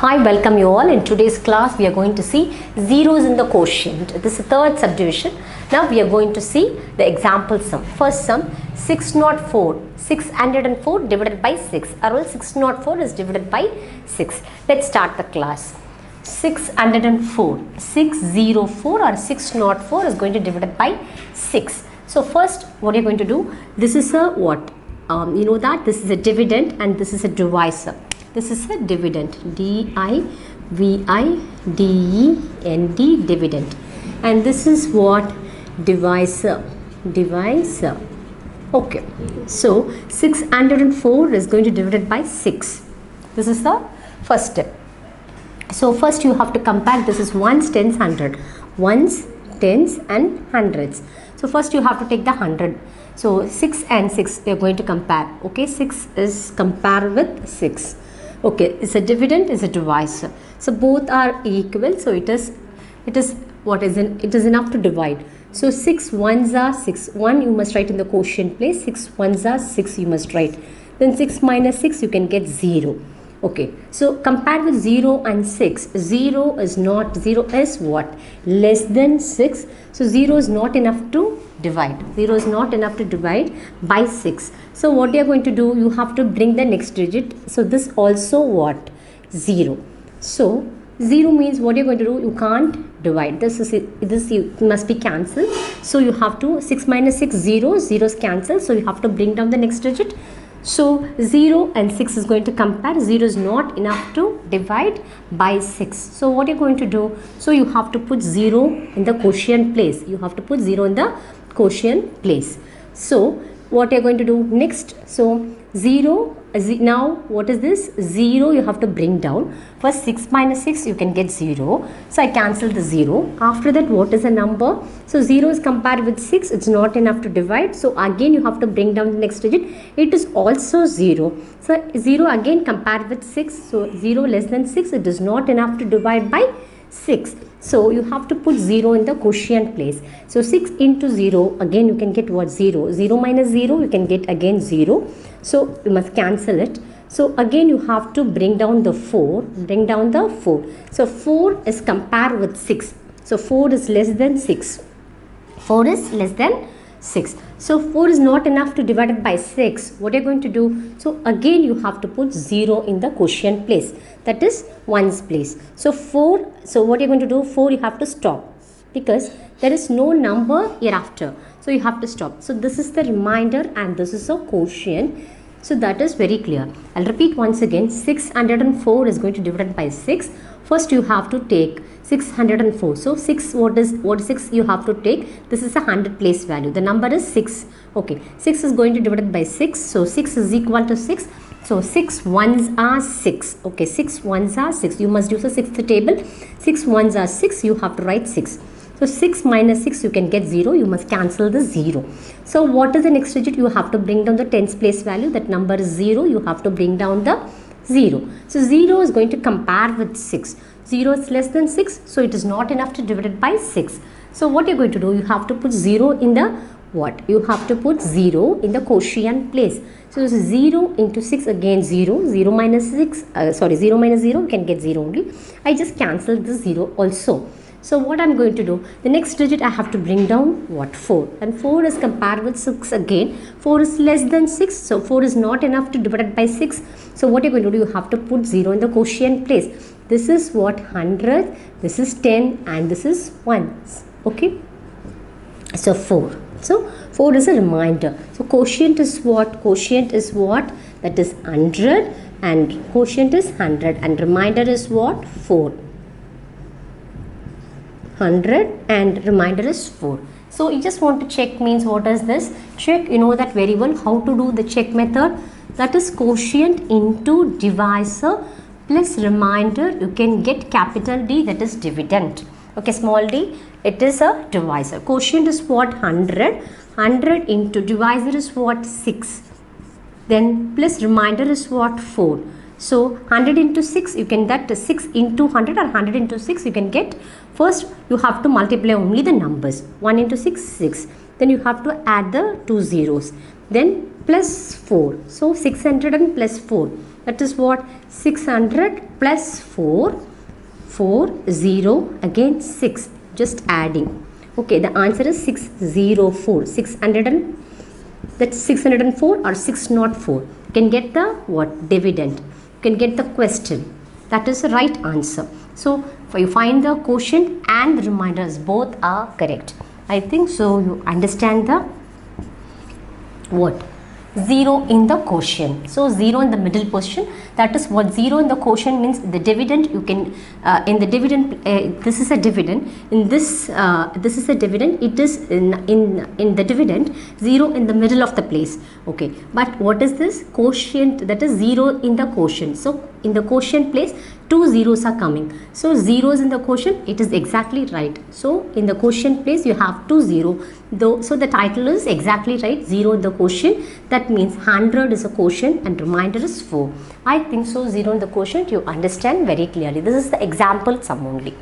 Hi, welcome you all. In today's class, we are going to see zeros in the quotient. This is third subdivision. Now we are going to see the example sum. First sum, 604. 604 divided by 6. Or else 604 is divided by 6. Let's start the class. 604. 604 or 604 is going to divide by 6. So first, what are you going to do? This is a what? Um, you know that this is a dividend and this is a divisor. This is a dividend. D I V I D E N D dividend. And this is what divisor. Divisor. Okay. So 604 is going to divide by 6. This is the first step. So first you have to compare this is ones, tens, hundred. Ones, tens and hundreds. So first you have to take the hundred. So 6 and 6 they are going to compare. Okay, 6 is compare with 6. Okay, it's a dividend, is a divisor. So both are equal. So it is it is what is in it is enough to divide. So 6 ones are 6. 1 you must write in the quotient place. 6 ones are 6 you must write. Then 6 minus 6 you can get 0 okay so compared with 0 and 6 0 is not 0 is what less than 6 so 0 is not enough to divide. 0 is not enough to divide by 6 so what you are going to do you have to bring the next digit. So this also what? 0 so 0 means what you're going to do you can't divide. This is this must be cancelled. So you have to 6 minus 6 0 0 is cancelled. So you have to bring down the next digit. So 0 and 6 is going to compare. 0 is not enough to divide by 6. So what you're going to do? So you have to put 0 in the quotient place. You have to put 0 in the quotient place. So what you're going to do next? So 0 now what is this? 0 you have to bring down. First 6 minus 6 you can get 0 so I cancel the 0 after that what is a number? So 0 is compared with 6 it's not enough to divide. So again you have to bring down the next digit. It is also 0 so 0 again compared with 6 so 0 less than 6 it is not enough to divide by 6 so you have to put 0 in the quotient place so 6 into 0 again you can get what 0 0 minus 0 you can get again 0 so you must cancel it. So again you have to bring down the 4, bring down the 4. So 4 is compared with 6. So 4 is less than 6. 4 is less than 6. So 4 is not enough to divide it by 6. What are you going to do? So again you have to put 0 in the quotient place. That is 1's place. So 4, so what are you going to do? 4 you have to stop because there is no number hereafter. So you have to stop. So this is the remainder and this is a quotient. So that is very clear. I'll repeat once again 604 is going to divide by 6. First you have to take 604. So 6 what is what 6 you have to take. This is a 100 place value. The number is 6. Okay. 6 is going to divide by 6. So 6 is equal to 6. So 6 ones are 6. Okay. 6 ones are 6. You must use the sixth table. 6 ones are 6. You have to write 6. So 6 minus 6 you can get 0. You must cancel the 0. So what is the next digit? You have to bring down the tens place value. That number is 0. You have to bring down the 0. So 0 is going to compare with 6. 0 is less than 6. So it is not enough to divide it by 6. So what you're going to do? You have to put 0 in the what? You have to put 0 in the quotient place. So 0 into 6 again 0. 0 minus 6. Uh, sorry 0 minus 0 you can get 0 only. I just cancelled the 0 also. So what I'm going to do, the next digit I have to bring down what 4 and 4 is compared with 6 again. 4 is less than 6 so 4 is not enough to divide by 6. So what you're going to do, you have to put 0 in the quotient place. This is what 100, this is 10 and this is 1. Okay. So 4. So 4 is a reminder. So quotient is what? Quotient is what? That is 100 and quotient is 100 and reminder is what? 4. 100 and remainder is 4. So you just want to check means what is this? Check you know that very well how to do the check method that is quotient into divisor plus remainder you can get capital D that is dividend. Okay small d it is a divisor. Quotient is what 100 100 into divisor is what 6 then plus remainder is what 4 so 100 into 6 you can get 6 into 100 or 100 into 6 you can get first you have to multiply only the numbers. 1 into 6 6 then you have to add the two zeros. Then plus 4 so 600 and plus 4 that is what? 600 plus 4 4 0 again 6 just adding. Okay the answer is 604 600 and that's 604 or 604 you can get the what? Dividend can get the question. That is the right answer. So you find the quotient and the reminders both are correct. I think so you understand the what 0 in the quotient. So 0 in the middle position that is what 0 in the quotient means the dividend you can uh, in the dividend uh, this is a dividend. In this uh, this is a dividend it is in, in in the dividend 0 in the middle of the place okay. But what is this? Quotient that is 0 in the quotient. So in the quotient place two zeros are coming. So zeros in the quotient it is exactly right. So in the quotient place you have two zero. Though so the title is exactly right zero in the quotient. That means 100 is a quotient and remainder is 4 i think so zero in the quotient you understand very clearly. This is the example sum only